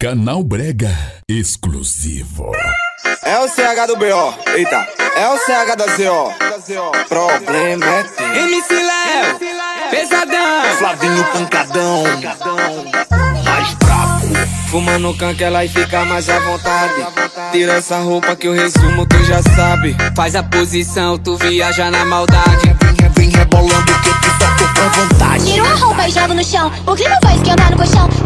Canal Brega exclusivo. É o CH do BO, eita, é o CH da ZO. Problema é teu. MC Léo, pesadão. Flavinho pancadão. Mais brabo. Fumando canquela e fica mais à vontade. Tira essa roupa que o resumo tu já sabe. Faz a posição, tu viaja na maldade. Vem, vem rebolando que tu só tô com vontade. Tiro a roupa e jogo no chão. O clima vai esquentar no colchão.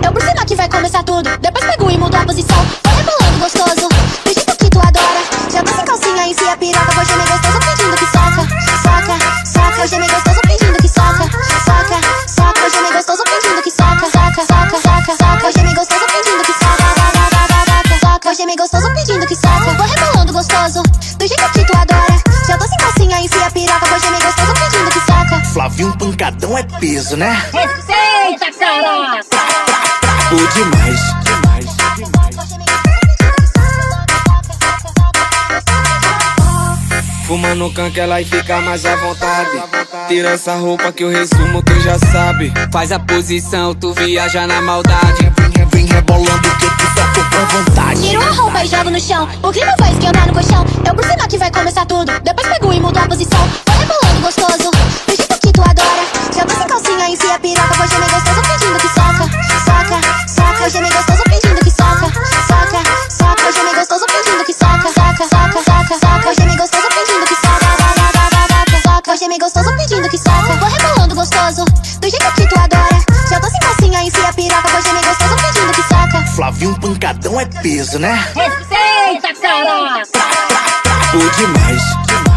Tudo. Depois pego e mudo a posição. Vai rebolando gostoso. Do jeito que tu adora. Já tô sem calcinha em si a piroca. Vou gemer gostoso pedindo que soca. Soca, soca. Vou gemer gostoso pedindo que soca. Soca, soca. Vou gemer gostoso pedindo que soca. Soca, soca, soca, soca. Vou gemer gostoso pedindo que soca. Soca, soca. Vou gemer gostoso pedindo que soca. Vou rebolando gostoso. Do jeito que tu adora. Já tô sem calcinha em si a piroca. Vou gemer gostoso pedindo que soca. Flavinho pancadão é peso, né? Respeita, cara! Brabo demais, demais, demais. Fumando canquela e fica mais à vontade. Tira essa roupa que o resumo tu já sabe. Faz a posição, tu viaja na maldade. Vem, vem rebolando que tu só tô com vontade. Tiro a roupa e jogo no chão. O clima vai esquentar no colchão. Eu por cima que vai começar tudo. Depois pego e mudo a posição. Vai rebolando gostoso. Do jeito que tu adora. Já tô sem calcinha em si a piroca. Vou gemer gostoso pedindo que soca. Soca, soca. Vou gemer gostoso pedindo que soca. Soca, soca. Vou gemer gostoso pedindo que soca. Soca, soca, soca, soca. Vou gemer gostoso pedindo que soca. Soca, Vou gemer gostoso pedindo que soca. Vou rebolando gostoso. Do jeito que tu adora. Já tô sem calcinha em si a piroca. Vou gemer gostoso pedindo que soca. Flavinho pancadão é peso, né? Respeita, cara! Brabo demais.